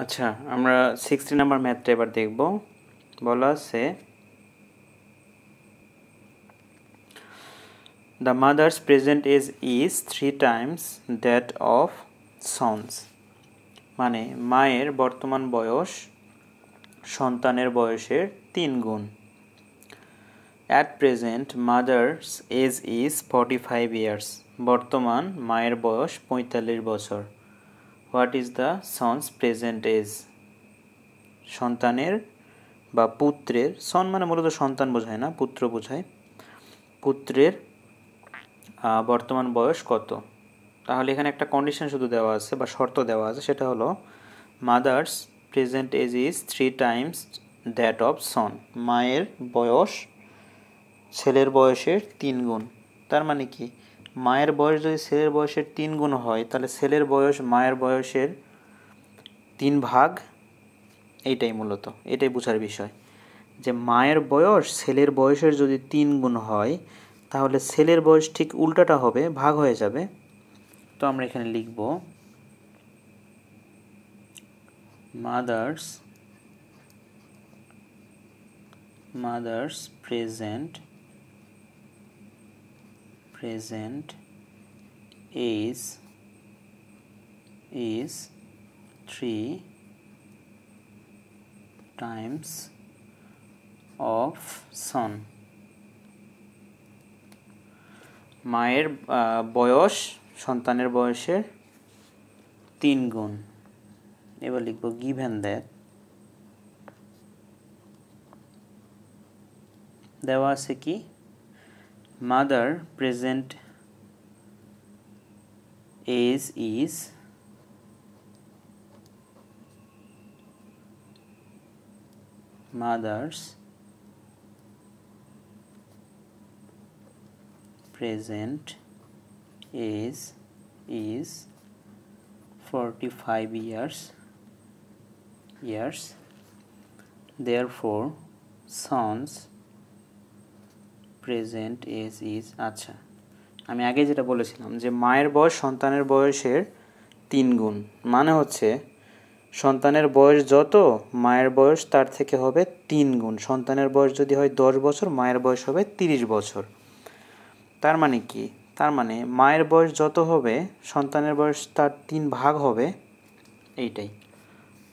আচ্ছা আমরা sixty number ম্যাথটা এবার দেখব। বলা আছে the mother's present age is three times that of son's মানে মায়ের বর্তমান বয়স সন্তানের বয়সের তিন গুণ। At present mother's age is forty five years বর্তমান মায়ের বয়স পঁয়তাল্লিশ বছর। What is the son's present age সন্তানের বা পুত্রের সন মানে মূলত সন্তান বোঝায় না, পুত্র বোঝায়। পুত্রের বর্তমান বয়স কত? তাহলে এখানে একটা কন্ডিশন শুধু দেওয়া আছে বা শর্ত দেওয়া আছে, সেটা হলো mother's present age is three times that of son মায়ের বয়স ছেলের বয়সের তিন গুণ। তার মানে কি? মায়ের বয়স যদি ছেলের বয়সের তিন গুণ হয়, তাহলে ছেলের বয়স মায়ের বয়সের তিন ভাগ, এইটাই মূলত, এটাই বোঝার বিষয়। যে মায়ের বয়স ছেলের বয়সের যদি তিন গুণ হয়, তাহলে ছেলের বয়স ঠিক উল্টাটা হবে, ভাগ হয়ে যাবে। তো আমরা এখানে লিখব mother's mother's present present is is 3 times of son মায়ের বয়স, সন্তানের বয়সের তিন গুণ। এবার লিখব গিভেন দ্যাট দেওয়া আছে কি? Mother present age is mother's present age is 45 years years. Therefore sons present age is আচ্ছা। আমি আগে যেটা বলেছিলাম যে মায়ের বয়স সন্তানের বয়সের তিন গুণ। মানে হচ্ছে সন্তানের বয়স যত, মায়ের বয়স তার থেকে হবে তিন গুণ। সন্তানের বয়স যদি হয় দশ বছর, মায়ের বয়স হবে তিরিশ বছর। তার মানে কি? তার মানে মায়ের বয়স যত হবে, সন্তানের বয়স তার তিন ভাগ হবে, এইটাই।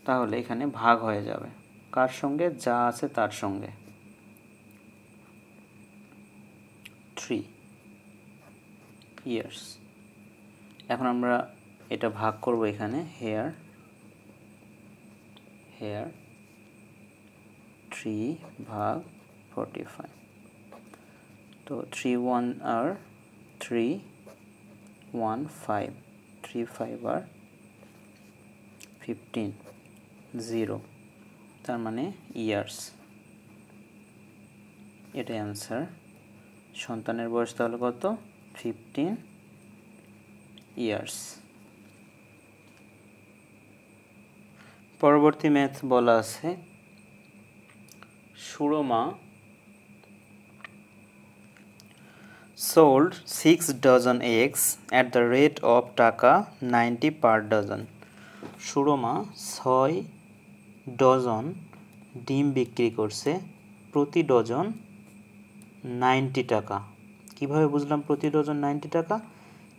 তাহলে এখানে ভাগ হয়ে যাবে। কার সঙ্গে? যা আছে তার সঙ্গে। থ্রি ইয়ার্স এখন আমরা এটা ভাগ করব এখানে হেয়ার হেয়ার থ্রি ভাগ ফোরটি ফাইভ তো থ্রি ওয়ান আর three one five three five আর ফিফটিন জিরো তার মানে ইয়ার্স এটাই অ্যান্সার সন্তানের বয়স তাহলে কত? ফিফটিন ইয়ার্স পরবর্তী ম্যাথ বলা আছে, Surma sold six dozen eggs at the rate of taka ninety per dozen Surma ছয় ডজন ডিম বিক্রি করছে প্রতি ডজন নাইনটি টাকা। কীভাবে বুঝলাম প্রতি ডজন নাইনটি টাকা?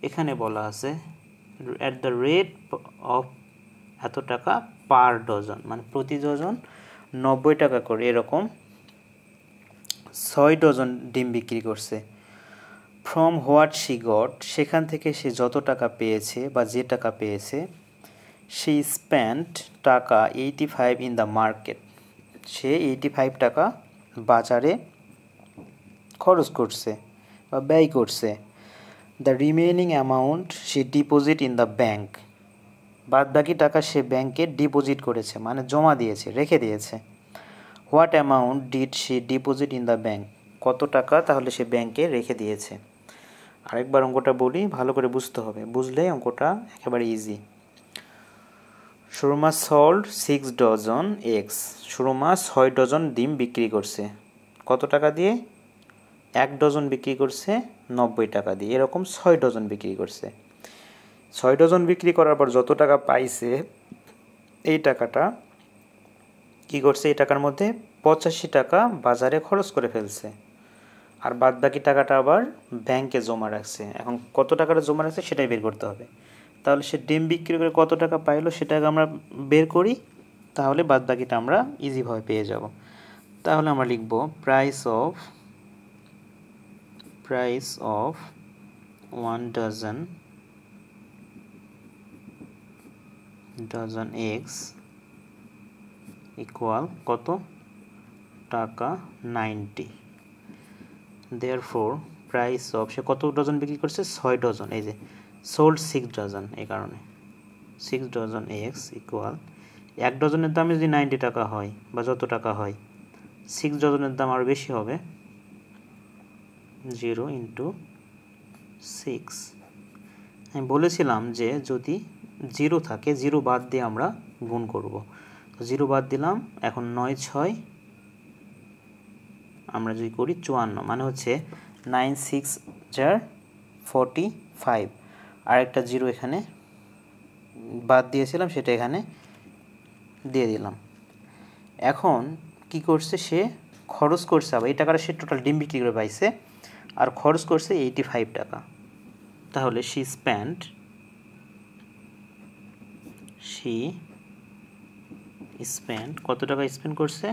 এখানে বলা আছে অ্যাট দ্য রেট অফ এত টাকা পার ডজন মানে প্রতি ডজন নব্বই টাকা করে, এরকম ছয় ডজন ডিম বিক্রি করছে। ফ্রম হোয়াট শি গট সেখান থেকে সে যত টাকা পেয়েছে বা যে টাকা পেয়েছে she spend taka eighty five in the market say eighty five টাকা বাজারে খরচ করছে বা ব্যয় করছে the remaining amount she deposit in the bank বাদ বাকি টাকা সে ব্যাংকে ডিপোজিট করেছে মানে জমা দিয়েছে, রেখে দিয়েছে। What amount did she deposit in the bank কত টাকা তাহলে সে ব্যাংকে রেখে দিয়েছে? আরেকবার অঙ্কটা বলি, ভালো করে বুঝতে হবে। বুঝলে অঙ্কটা একেবারে easy Surma sold six dozen X Surma ছয় ডজন ডিম বিক্রি করছে। কত টাকা দিয়ে? এক ডজন বিক্রি করছে নব্বই টাকা দিয়ে। এরকম ছয় ডজন বিক্রি করছে। ছয় ডজন বিক্রি করার পর যত টাকা পাইছে, এই টাকাটা কি করছে? এই টাকার মধ্যে পঁচাশি টাকা বাজারে খরচ করে ফেলছে। আর বাদ বাকি টাকাটা আবার ব্যাংকে জমা রাখছে। এখন কত টাকাটা জমা রাখছে সেটাই বের করতে হবে। তাহলে সে ডিম বিক্রি করে কত টাকা পাইলো সেটাকে আমরা বের করি, তাহলে বাদ বাকিটা আমরা ইজিভাবে পেয়ে যাব। তাহলে আমরা লিখব price of price of one dozen dozen X equal কত? Taka ninety. Therefore price of সে কত ডজন বিক্রি করছে? ছয় ডজন এই যে সোল্ড সিক্স ডজন এই কারণে। সিক্স ডজন এক্স ইকুয়াল এক ডজনের দাম যদি নাইনটি টাকা হয় বা যত টাকা হয় সিক্স ডজনের দাম আরও বেশি হবে। Zero into six. আমি বলেছিলাম যে যদি জিরো থাকে, জিরো বাদ দিয়ে আমরা গুণ করব। তো জিরো বাদ দিলাম, এখন নয় ছয়, আমরা যদি করি চুয়ান্ন মানে হচ্ছে নাইন সিক্স যার ফর্টি ফাইভ। আর একটা জিরো এখানে বাদ দিয়েছিলাম, সেটা এখানে দিয়ে দিলাম। এখন কি করছে সে? খরচ করছে আবার, এই টাকাটা সে টোটাল ডিম বিক্রি করে পাইছে। আর খরচ করছে এইটি ফাইভ টাকা। তাহলে শি স্প্যান্ড শি স্পেন্ড কত টাকা স্পেন্ড করছে?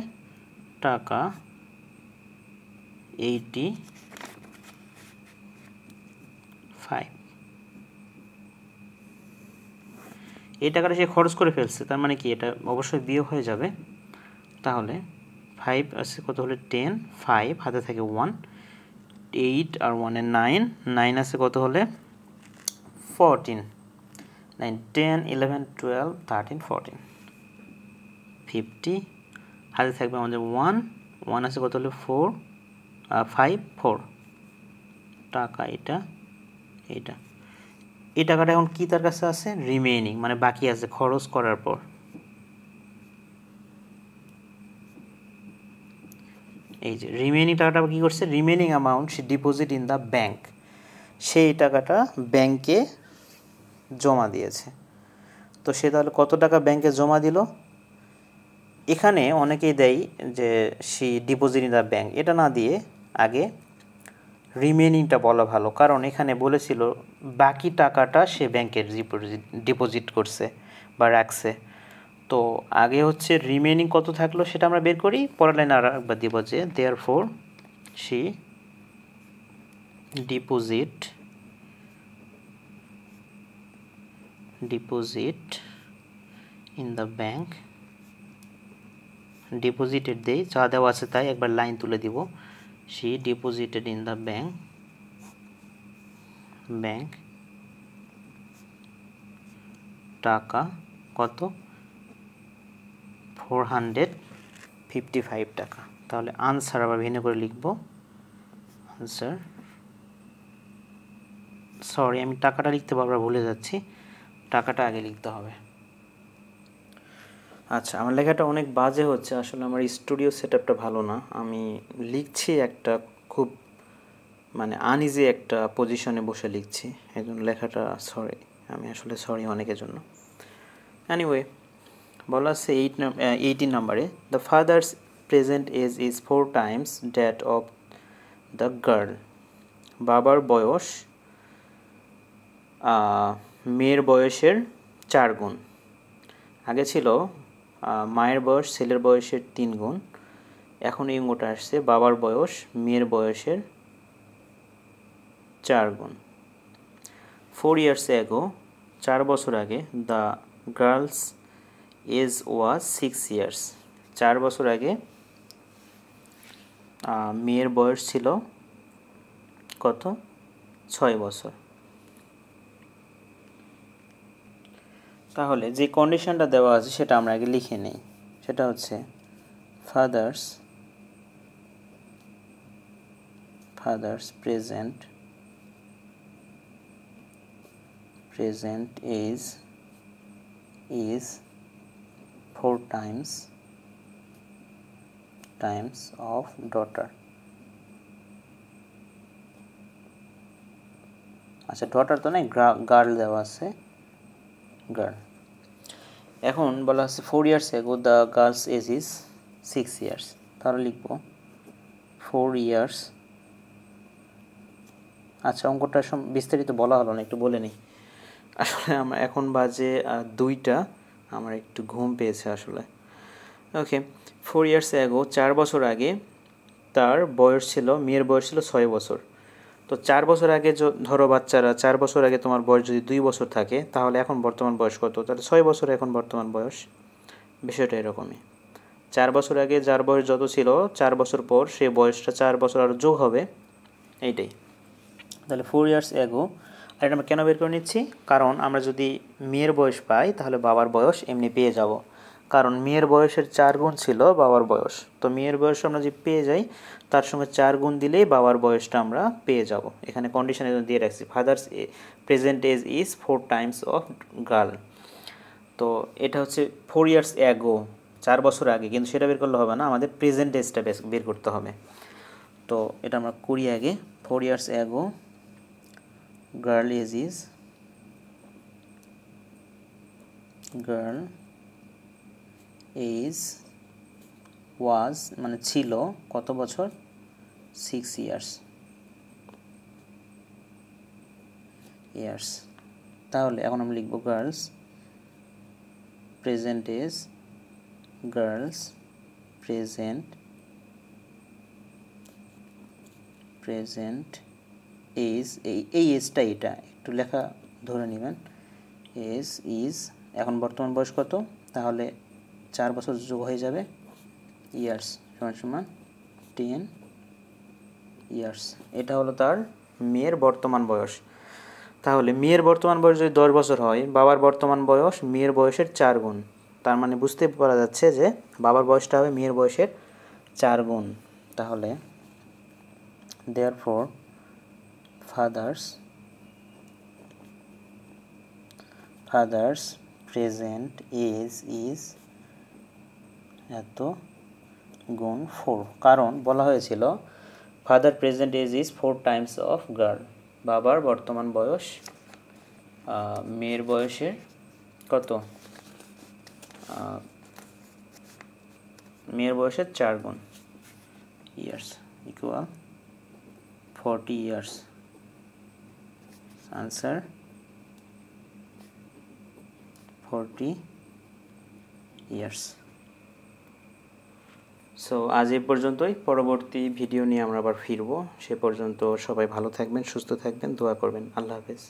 টাকা এইটি ফাইভ এই টাকাটা সে খরচ করে ফেলছে, তার মানে কি? এটা অবশ্যই বিয়ে হয়ে যাবে। তাহলে ফাইভ আছে, কত হলে? টেন ফাইভ হাতে থাকে ওয়ান এইট আর ওয়ানে নাইন নাইন আছে কত হলে? Fourteen nine ten eleven twelve thirteen fourteen fifty হাতে থাকবে আমাদের ওয়ান ওয়ান আছে কত হলে? ফোর ফাইভ ফোর টাকা এটা এটা। এই টাকাটা এখন কি তার কাছে আছে? রিমেইনিং মানে বাকি আছে, খরচ করার পর। এই যে রিমেনিং টাকাটা কি করছে? Remaining amount she deposit in the bank সেই টাকাটা ব্যাংকে জমা দিয়েছে। তো সে তাহলে কত টাকা ব্যাংকে জমা দিল? এখানে অনেকেই দেয় যে she deposit in the bank এটা না দিয়ে আগে রিমেনিংটা বলা ভালো। কারণ এখানে বলেছিল বাকি টাকাটা সে ব্যাংকের ডিপোজিট করছে বা রাখছে। তো আগে হচ্ছে রিমেনিং কত থাকল সেটা আমরা বের করি, পরের লাইনে আর একবার দিব যে therefore she deposit deposit in the bank deposited দেই, যা দেওয়া আছে তাই একবার লাইন তুলে দিব। She deposited in the bank bank টাকা কত? ফোর হান্ড্রেড ফিফটি ফাইভ টাকা। তাহলে আনসার আবার ভিন্ন করে লিখব। আনসার সরি আমি টাকাটা লিখতে বারবার ভুলে যাচ্ছি। টাকাটা আগে লিখতে হবে। আচ্ছা আমার লেখাটা অনেক বাজে হচ্ছে। আসলে আমার স্টুডিও সেট আপটা ভালো না। আমি লিখছি একটা খুব মানে আনইজি একটা পজিশনে বসে লিখছি। এই লেখাটা সরি আমি আসলে সরি অনেকের জন্য। এনিওয়ে বলা আছে এইট এইটিন নাম্বারে the father's present age is four times that of the girl বাবার বয়স মেয়ের বয়সের চার গুণ। আগে ছিল মায়ের বয়স, ছেলের বয়সের তিন গুণ। এখন এই অঙ্গটা আসছে, বাবার বয়স, মেয়ের বয়সের চার গুণ। ফোর ইয়ার্স এগো চার বছর আগে the girl's age was six years চার বছর আগে মেয়ের বয়স ছিল কত? ছয় বছর। তাহলে যে কন্ডিশনটা দেওয়া আছে সেটা আমরা আগে লিখে নিই। সেটা হচ্ছে father's father's present present age is 4 times times of daughter. আচ্ছা ডটার তো নাই গার্ল দেওয়া আছে গার্ল এখন বলা আছে four years ago the girl's age is six years তাহলে লিখব ফোর ইয়ার্স আচ্ছা অঙ্কটা বিস্তারিত বলা হলো না, একটু বলে নিই। আসলে আমার এখন বাজে দুইটা। আমার একটু ঘুম পেয়েছে আসলে। ওকে ফোর ইয়ার্স অ্যাগো চার বছর আগে তার বয়স ছিল, মেয়ের বয়স ছিল ছয় বছর। তো চার বছর আগে ধরো বাচ্চারা, চার বছর আগে তোমার বয়স যদি দুই বছর থাকে, তাহলে এখন বর্তমান বয়স কত? তাহলে ছয় বছর এখন বর্তমান বয়স। বিষয়টা এরকমই। চার বছর আগে যার বয়স যত ছিল, চার বছর পর সে বয়সটা চার বছর আরও যোগ হবে, এইটাই। তাহলে ফোর ইয়ার্স আর এটা আমরা কেন বের করে নিচ্ছি? কারণ আমরা যদি মেয়ের বয়স পাই, তাহলে বাবার বয়স এমনি পেয়ে যাব। কারণ মেয়ের বয়সের চার গুণ ছিল বাবার বয়স। তো মেয়ের বয়স আমরা যদি পেয়ে যাই, তার সঙ্গে চার গুণ দিলেই বাবার বয়সটা আমরা পেয়ে যাব। এখানে কন্ডিশন দিয়ে রাখছি। Father's present age is four times of girl তো এটা হচ্ছে ফোর ইয়ার্স অ্যাগো চার বছর আগে। কিন্তু সেটা বের করলে হবে না, আমাদের প্রেজেন্ট এজটা বের করতে হবে। তো এটা আমরা করি আগে। Four years ago girl age is girl age was মানে ছিল কত বছর? সিক্স ইয়ার্স ইয়ার্স তাহলে এখন আমরা লিখব girl's present age girl's present present age এই এই এজটা এটা, একটু লেখা ধরে নেবেন। এজ ইজ এখন বর্তমান বয়স কত? তাহলে চার বছর যোগ হয়ে যাবে ইয়ার্স সমান সমান টেন ইয়ার্স এটা হলো তার মেয়ের বর্তমান বয়স। তাহলে মেয়ের বর্তমান বয়স যদি দশ বছর হয়, বাবার বর্তমান বয়স মেয়ের বয়সের চার গুণ। তার মানে বুঝতে পারা যাচ্ছে যে বাবার বয়সটা হবে মেয়ের বয়সের চার গুণ। তাহলে therefore father's father's present age is এত গুণ ফোর কারণ বলা হয়েছিল father present age is four times of girl বাবার বর্তমান বয়স মেয়ের বয়সের কত? মেয়ের বয়সের চার গুণ। Years equal forty years answer forty years so আজ এই পর্যন্তই। পরবর্তী ভিডিও নিয়ে আমরা আবার ফিরবো। সে পর্যন্ত সবাই ভালো থাকবেন, সুস্থ থাকবেন, দোয়া করবেন। আল্লাহ হাফেজ।